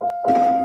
Good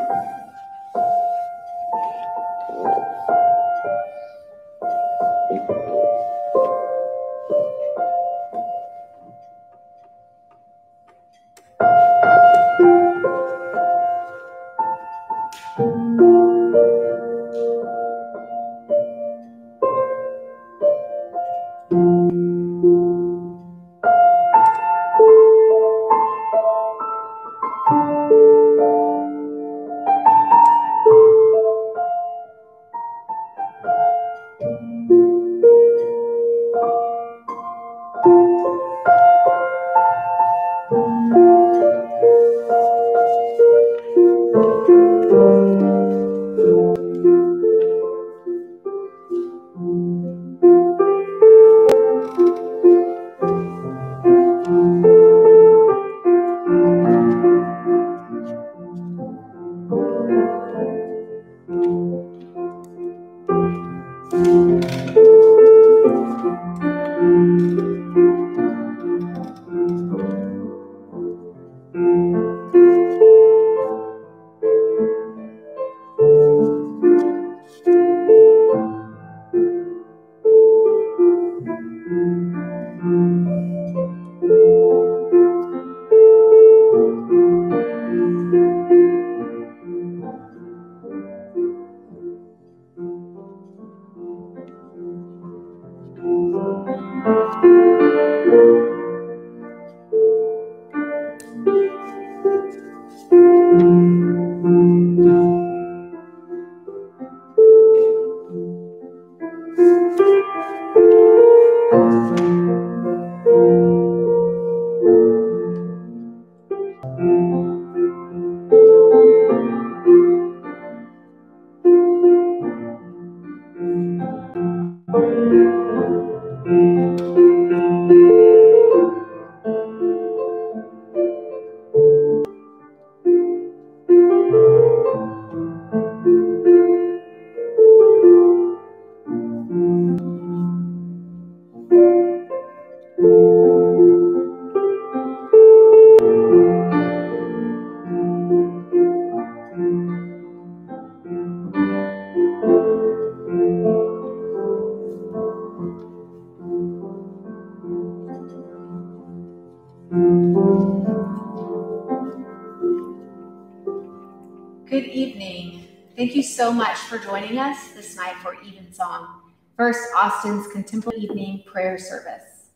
so much for joining us this night for Evensong, First Austin's Contemplative Evening Prayer Service.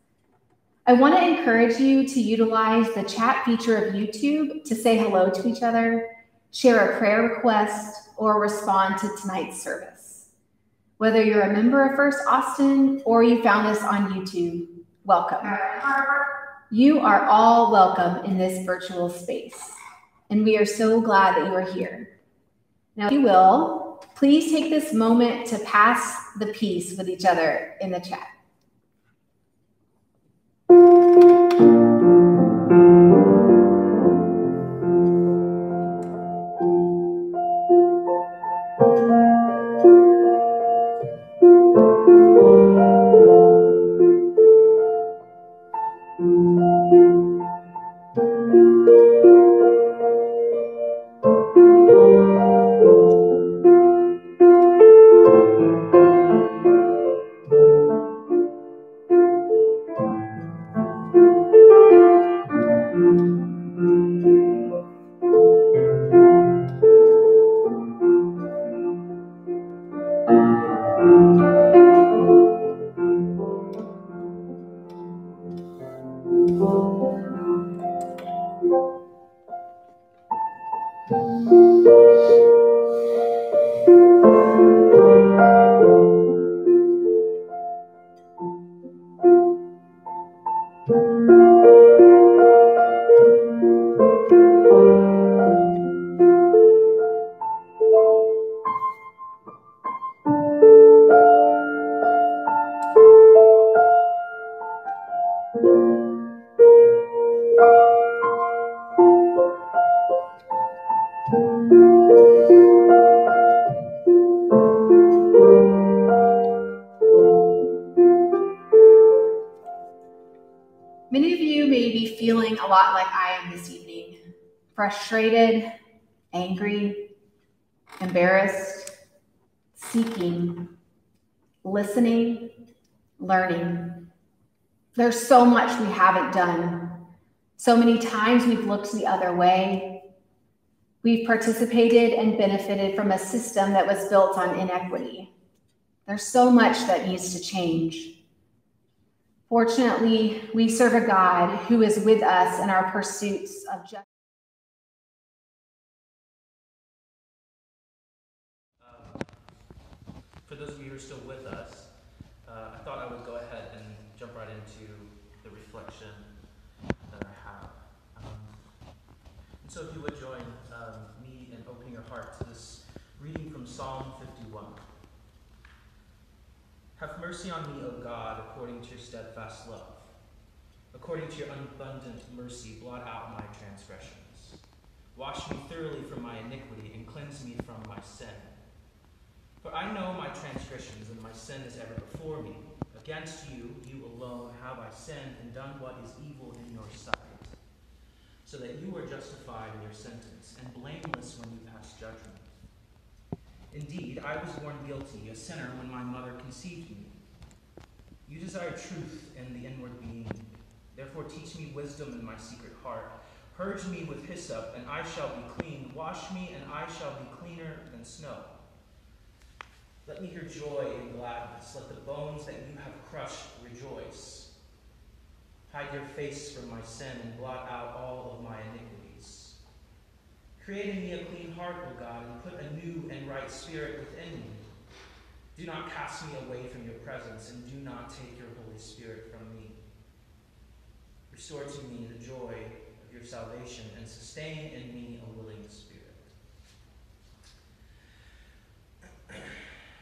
I want to encourage you to utilize the chat feature of YouTube to say hello to each other, share a prayer request, or respond to tonight's service. Whether you're a member of First Austin or you found us on YouTube, welcome. You are all welcome in this virtual space and we are so glad that you are here. Now, if you will, please take this moment to pass the peace with each other in the chat. So much we haven't done. So many times we've looked the other way. We've participated and benefited from a system that was built on inequity. There's so much that needs to change. Fortunately, we serve a God who is with us in our pursuits of justice. Um, for those of you who are still with us, uh, I thought I would go ahead and jump right into the reflection that I have. Um, and so, if you would join um, me in opening your heart to this reading from Psalm 51. Have mercy on me, O God, according to your steadfast love. According to your abundant mercy, blot out my transgressions. Wash me thoroughly from my iniquity and cleanse me from my sin. For I know my transgressions, and my sin is ever before me. Against you, you alone, have I sinned and done what is evil in your sight, so that you are justified in your sentence and blameless when you pass judgment. Indeed, I was born guilty, a sinner, when my mother conceived me. You desire truth in the inward being. Therefore, teach me wisdom in my secret heart. Purge me with hyssop, and I shall be clean. Wash me, and I shall be cleaner than snow. Let me hear joy and gladness. Let the bones that you have crushed rejoice. Hide your face from my sin and blot out all of my iniquities. Create in me a clean heart, O God, and put a new and right spirit within me. Do not cast me away from your presence, and do not take your Holy Spirit from me. Restore to me the joy of your salvation, and sustain in me a willing spirit.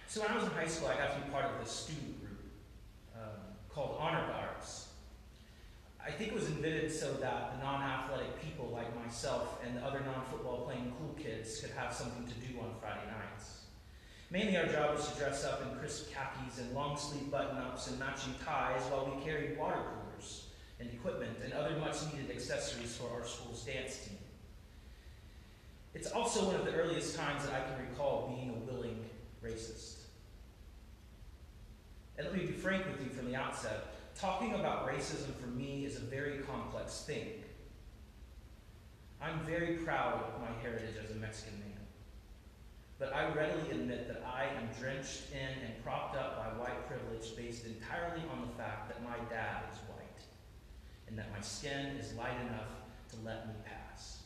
So when I was in high school, I got to be part of this student group um, called Honor Guards. I think it was invented so that the non-athletic people like myself and the other non-football playing cool kids could have something to do on Friday nights. Mainly our job was to dress up in crisp khakis and long sleeve button-ups and matching ties while we carried water coolers and equipment and other much needed accessories for our school's dance team. It's also one of the earliest times that I can recall being a willing racist. And let me be frank with you from the outset. Talking about racism for me is a very complex thing. I'm very proud of my heritage as a Mexican man. But I readily admit that I am drenched in and propped up by white privilege based entirely on the fact that my dad is white and that my skin is light enough to let me pass.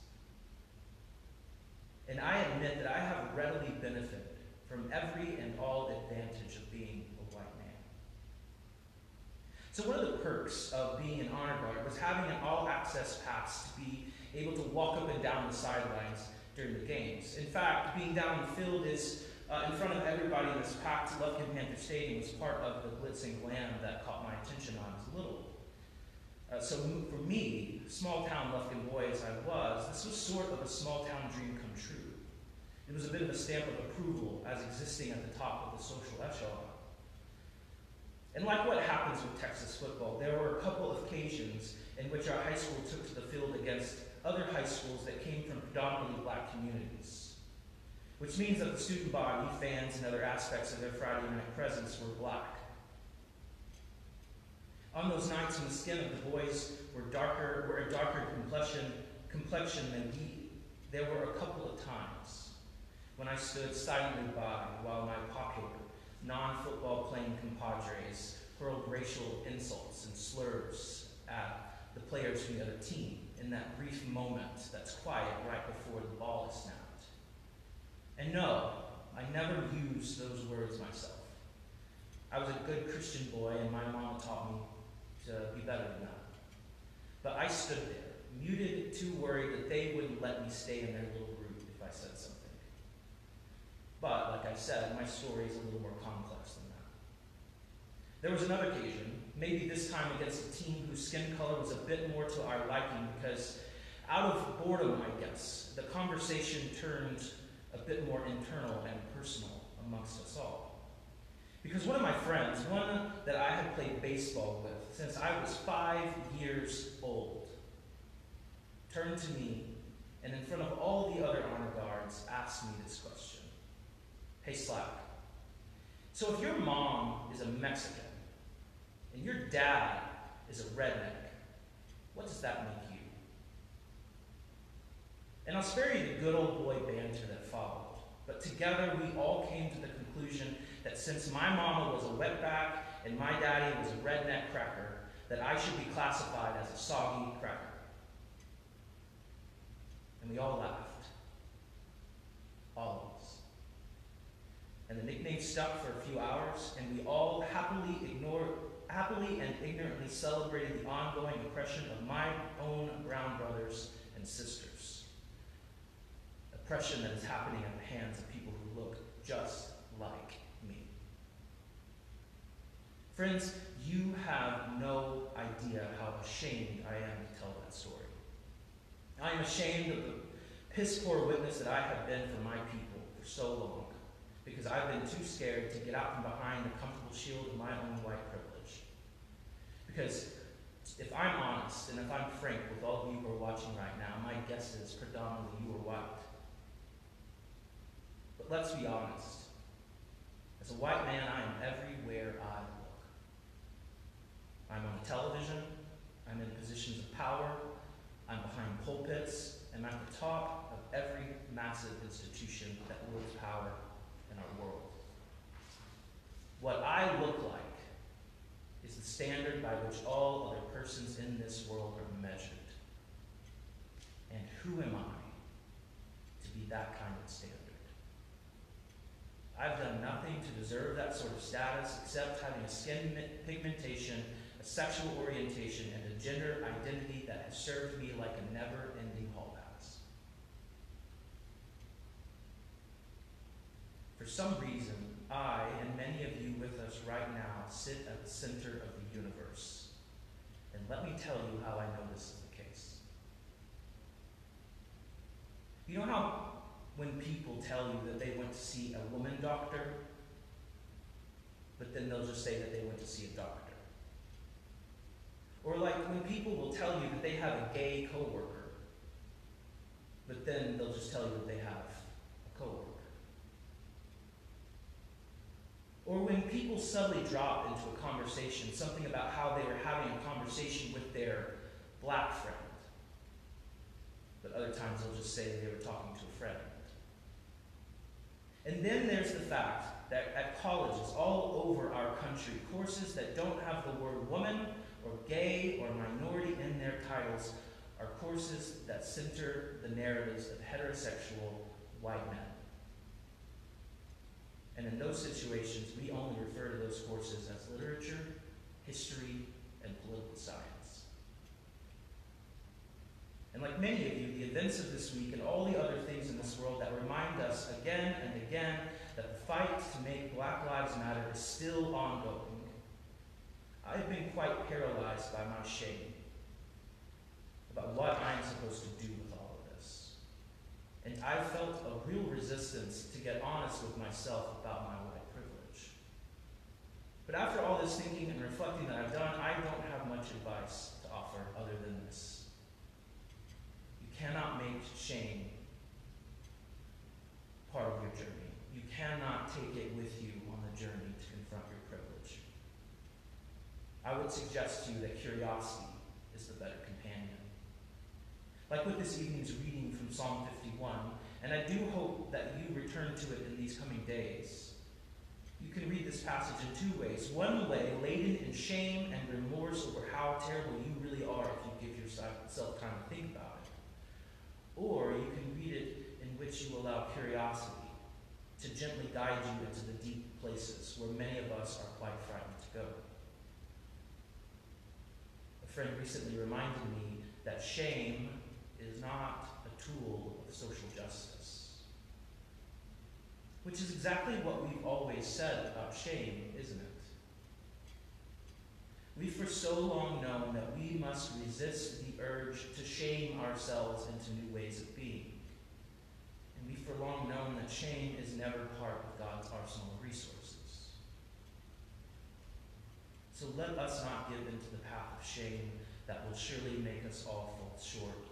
And I admit that I have readily benefited from every and all advantage of being so one of the perks of being an honor guard was having an all-access pass to be able to walk up and down the sidelines during the games. In fact, being down in the field is uh, in front of everybody in this packed Lufkin Panther Stadium was part of the glitz and glam that caught my attention when I was little. Uh, so for me, small town Lufkin boy as I was, this was sort of a small town dream come true. It was a bit of a stamp of approval as existing at the top of the social echelon. And like what happens with Texas football, there were a couple of occasions in which our high school took to the field against other high schools that came from predominantly black communities. Which means that the student body, fans, and other aspects of their Friday night presence were black. On those nights when the skin of the boys were darker, were a darker complexion, complexion than we, there were a couple of times when I stood silently by while my popular non-football playing compadres hurled racial insults and slurs at the players from the other team in that brief moment that's quiet right before the ball is snapped. And no, I never used those words myself. I was a good Christian boy, and my mom taught me to be better than that. But I stood there, muted, too worried that they wouldn't let me stay in their little group if I said something. I said, my story is a little more complex than that. There was another occasion, maybe this time against a team whose skin color was a bit more to our liking because out of boredom, I guess, the conversation turned a bit more internal and personal amongst us all. Because one of my friends, one that I had played baseball with since I was five years old, turned to me and in front of all the other honor guards, asked me this question Hey, Slack. So if your mom is a Mexican and your dad is a redneck, what does that make you? And I'll spare you the good old boy banter that followed. But together we all came to the conclusion that since my mama was a wetback and my daddy was a redneck cracker, that I should be classified as a soggy cracker. And we all laughed. All. And the nickname stuck for a few hours, and we all happily ignored happily and ignorantly celebrated the ongoing oppression of my own brown brothers and sisters. Oppression that is happening at the hands of people who look just like me. Friends, you have no idea how ashamed I am to tell that story. I am ashamed of the piss poor witness that I have been for my people for so long because I've been too scared to get out from behind the comfortable shield of my own white privilege. Because if I'm honest and if I'm frank with all of you who are watching right now, my guess is predominantly you are white. But let's be honest. As a white man, I am everywhere I look. I'm on television, I'm in positions of power, I'm behind pulpits, and I'm at the top of every massive institution that wields power our world. What I look like is the standard by which all other persons in this world are measured. And who am I to be that kind of standard? I've done nothing to deserve that sort of status except having a skin pigmentation, a sexual orientation, and a gender identity that has served me like a never ending hall pass. For some reason, I and many of you with us right now sit at the center of the universe. And let me tell you how I know this is the case. You know how when people tell you that they went to see a woman doctor, but then they'll just say that they went to see a doctor? Or like when people will tell you that they have a gay coworker, but then they'll just tell you that they have a coworker. Or when people suddenly drop into a conversation, something about how they were having a conversation with their black friend. But other times they'll just say they were talking to a friend. And then there's the fact that at colleges all over our country, courses that don't have the word woman or gay or minority in their titles are courses that center the narratives of heterosexual white men. And in those situations, we only refer to those courses as literature, history, and political science. And like many of you, the events of this week and all the other things in this world that remind us again and again that the fight to make Black Lives Matter is still ongoing, I've been quite paralyzed by my shame about what I'm supposed to do with. And I felt a real resistance to get honest with myself about my white privilege. But after all this thinking and reflecting that I've done, I don't have much advice to offer other than this. You cannot make shame part of your journey. You cannot take it with you on the journey to confront your privilege. I would suggest to you that curiosity is the better companion. Like with this evening's reading from Psalm 51, and I do hope that you return to it in these coming days. You can read this passage in two ways. One way, laden in shame and remorse over how terrible you really are if you give yourself time to think about it. Or you can read it in which you allow curiosity to gently guide you into the deep places where many of us are quite frightened to go. A friend recently reminded me that shame is not a tool of social justice. Which is exactly what we've always said about shame, isn't it? We've for so long known that we must resist the urge to shame ourselves into new ways of being. And we've for long known that shame is never part of God's arsenal of resources. So let us not give into the path of shame that will surely make us all fall short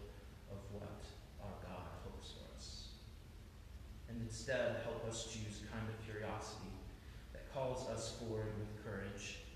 of what our God hopes for us. And instead, help us choose a kind of curiosity that calls us forward with courage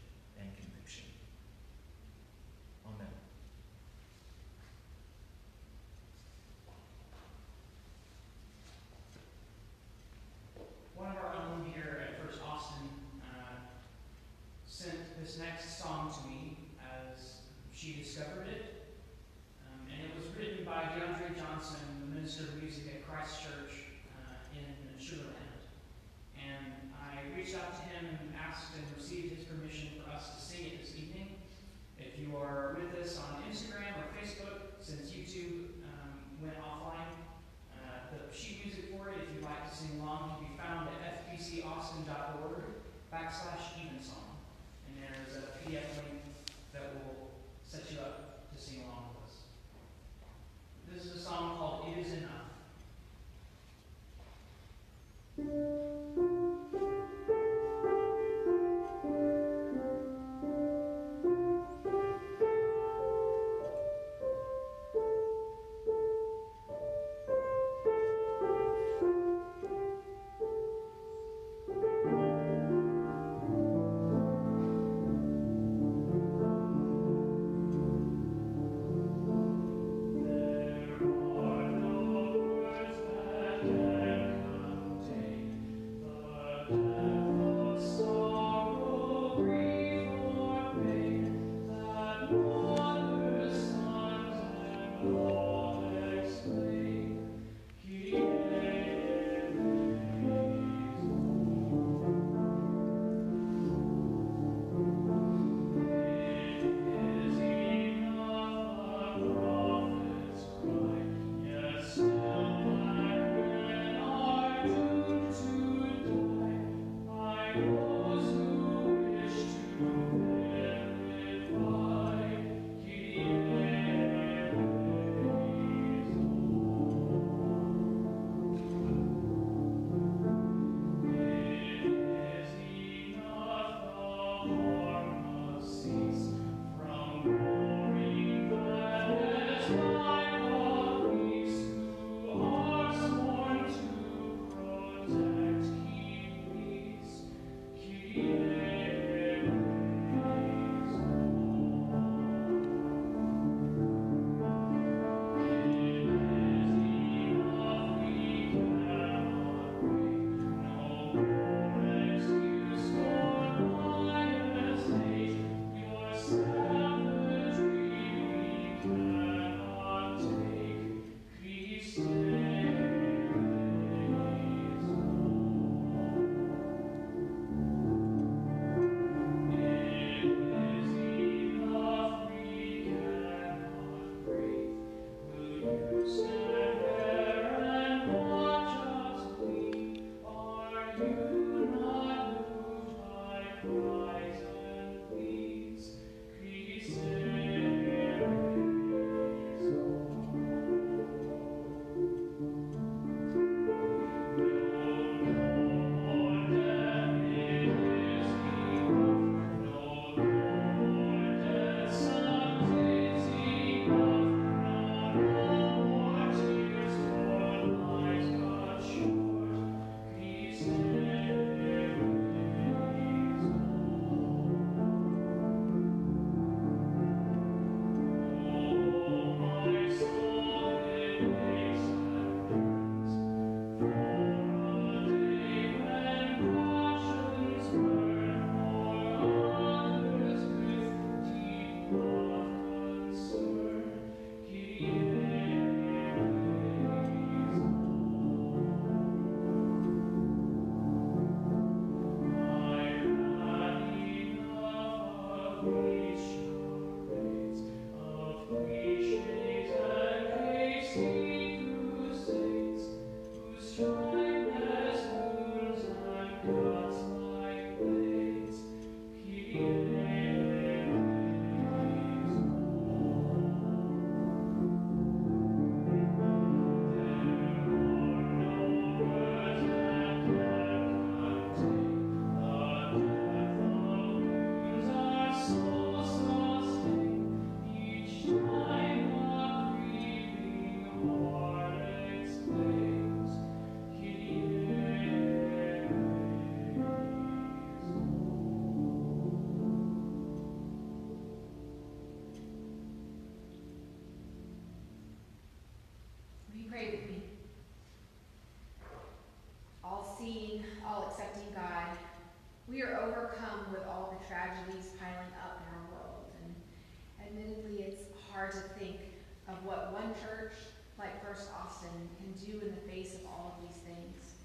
hard to think of what one church like First Austin can do in the face of all of these things.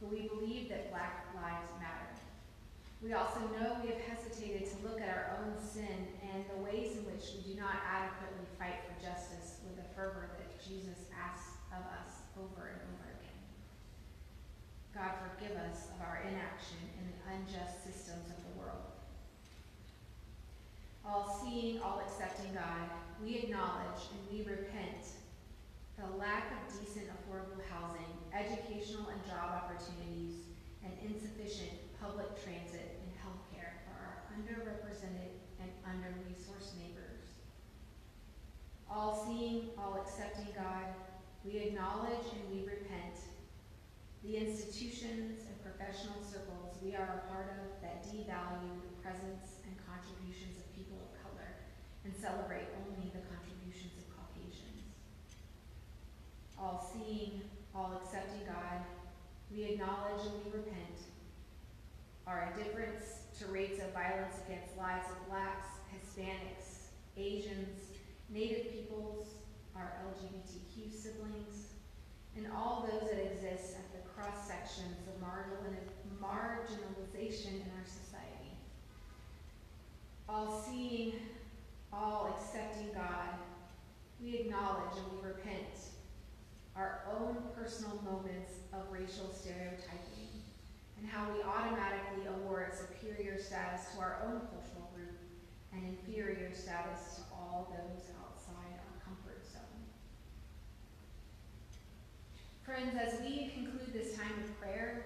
But we believe that black lives matter. We also know we have hesitated to look at our own sin and the ways in which we do not adequately fight for justice with the fervor that Jesus asks of us over and over again. God forgive us of our inaction in the unjust systems of the world. All seeing, all accepting God, we acknowledge and we repent the lack of decent, affordable housing, educational and job opportunities, and insufficient public transit and health care for our underrepresented and under-resourced neighbors. All seeing, all accepting God, we acknowledge and we repent the institutions and professional circles we are a part of that devalue the presence and contributions of people of color and celebrate only the contributions of Caucasians. All seeing, all accepting God, we acknowledge and we repent our indifference to rates of violence against lives of blacks, Hispanics, Asians, Native peoples, our LGBTQ siblings, and all those that exist at the cross sections of marginalization in our society. All seeing, all accepting God, we acknowledge and we repent our own personal moments of racial stereotyping and how we automatically award superior status to our own cultural group and inferior status to all those outside our comfort zone. Friends, as we conclude this time of prayer,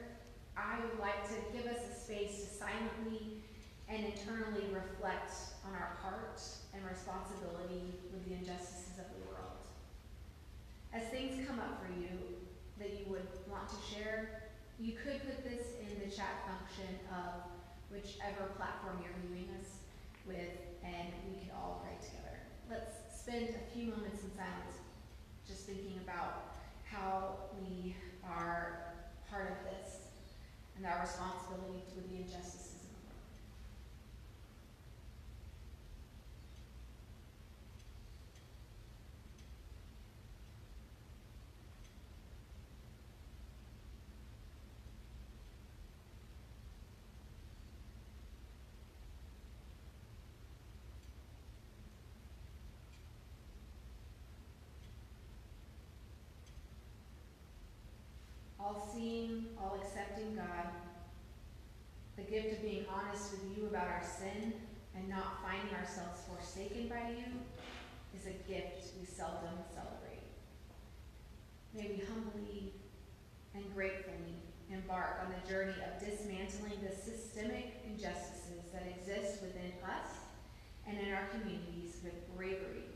I would like to give us a space to silently and internally reflect on our part and responsibility with the injustices of the world. As things come up for you that you would want to share, you could put this in the chat function of whichever platform you're viewing us with, and we can all pray together. Let's spend a few moments in silence just thinking about how we are part of this and our responsibility with the injustices in the world. All seeing, all accepting God, the gift of being honest with you about our sin and not finding ourselves forsaken by you is a gift we seldom celebrate. May we humbly and gratefully embark on the journey of dismantling the systemic injustices that exist within us and in our communities with bravery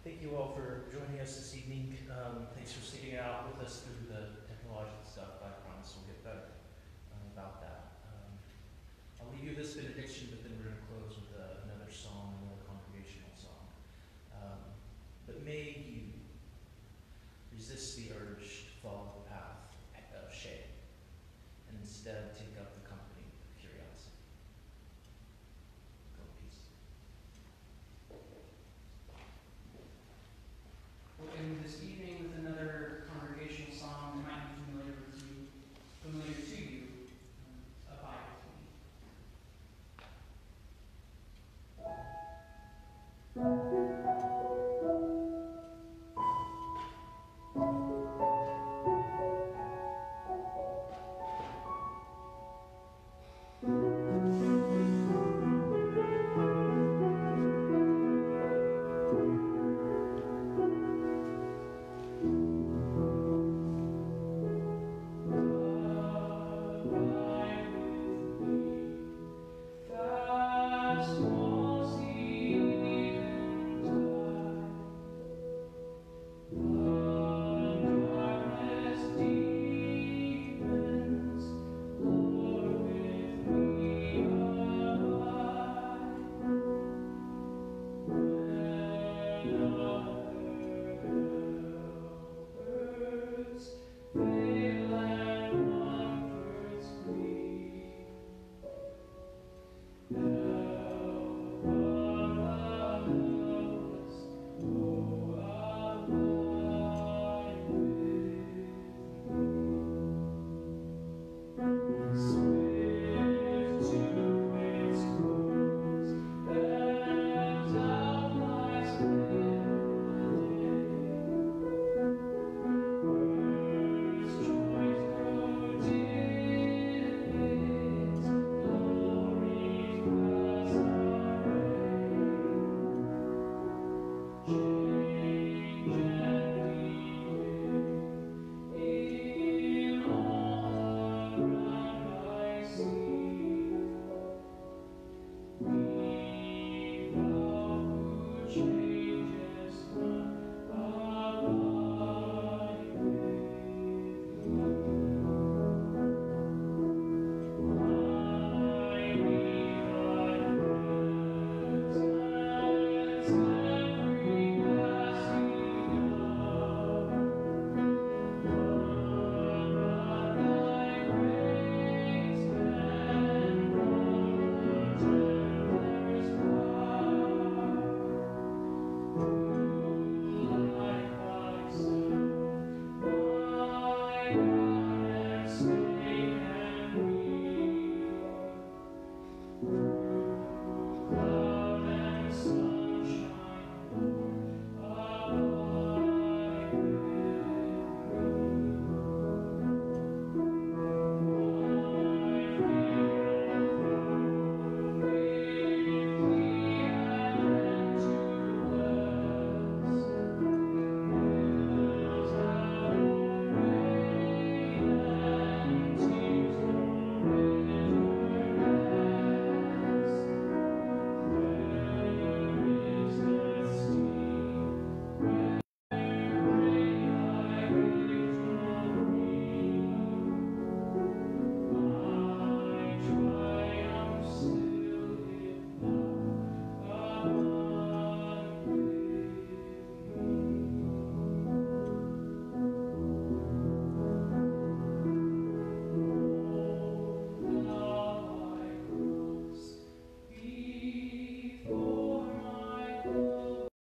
Thank you all for joining us this evening. Um, thanks for sticking out with us through the technological stuff. I promise we'll get better uh, about that. Um, I'll leave you this benediction, but then we're going to close with uh, another song, another congregational song. Um, but may you resist the urge to follow